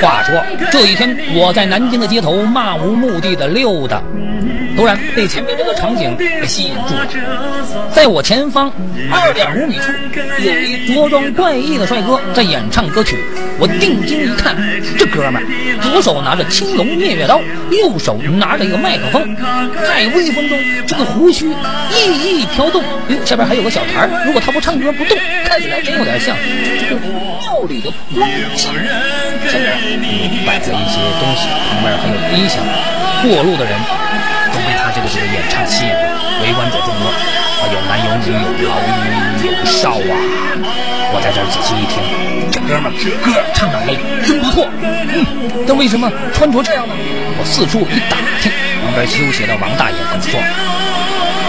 话说这一天，我在南京的街头漫无目的的溜达，突然被前面这个场景给吸引住了。在我前方二点五米处，有一着装怪异的帅哥在演唱歌曲。我定睛一看，这哥们左手拿着青龙偃月刀，右手拿着一个麦克风，在微风中，这个胡须熠熠飘动。哟，下边还有个小台，如果他不唱歌不动，看起来真有点像这个庙里的光像。下边摆着一些东西，旁边还有音响，过路的人这个演唱吸引，围观者众多，啊，有男有女，有老有少啊。我在这儿仔细一听，这哥们儿歌唱的还真不错，嗯，但为什么穿着这样呢？我四处一打听，旁边休息的王大爷跟我说，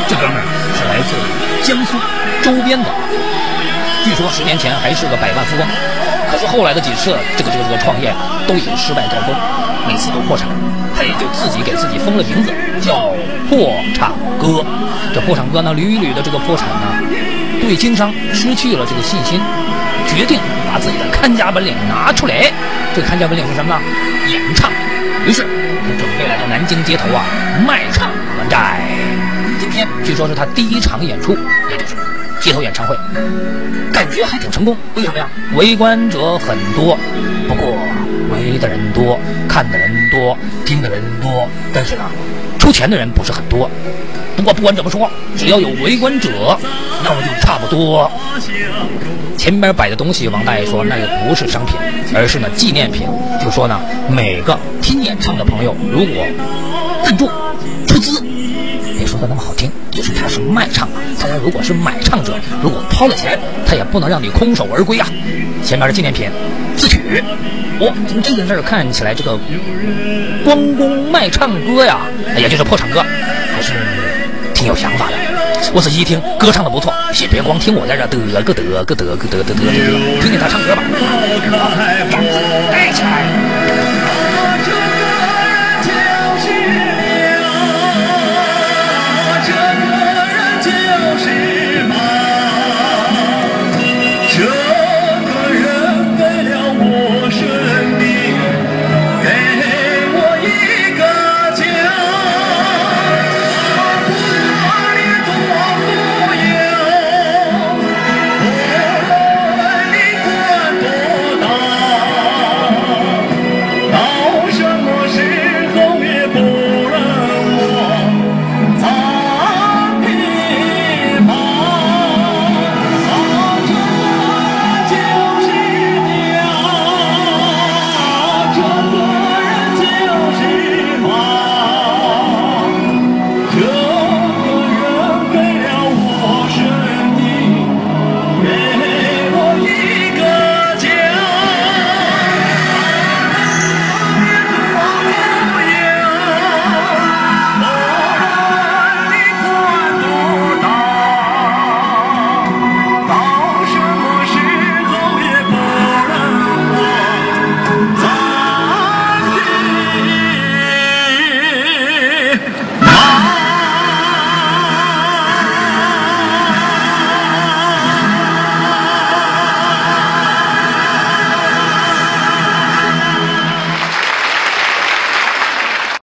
这哥们儿是来自江苏周边的，据说十年前还是个百万富翁，可是后来的几次这个这个这个创业都以失败告终，每次都破产，他就自己给自己封了名字，叫破产哥。这破产哥呢，屡屡的这个破产呢。对经商失去了这个信心，决定把自己的看家本领拿出来。这看家本领是什么呢？演唱。于是他准备来到南京街头啊，卖唱还债。今天据说是他第一场演出，也就是街头演唱会，感觉还挺成功。为什么呀？围观者很多，不过的人多，看的人多，听的人多，但是呢，出钱的人不是很多。不过不管怎么说，只要有围观者，那我就差不多。前边摆的东西，王大爷说那个不是商品，而是呢纪念品。就说呢，每个听演唱的朋友，如果赞助出资，别说的那么好听，就是他是卖唱。当然，如果是买唱者，如果抛了钱，他也不能让你空手而归啊。前面的纪念品自取。哦，从这件事看起来，这个光公卖唱歌呀，也就是破产歌，还是。挺有想法的，我仔细一听，歌唱的不错，先别光听我在这嘚个嘚个嘚个嘚嘚嘚嘚，听听他唱歌吧。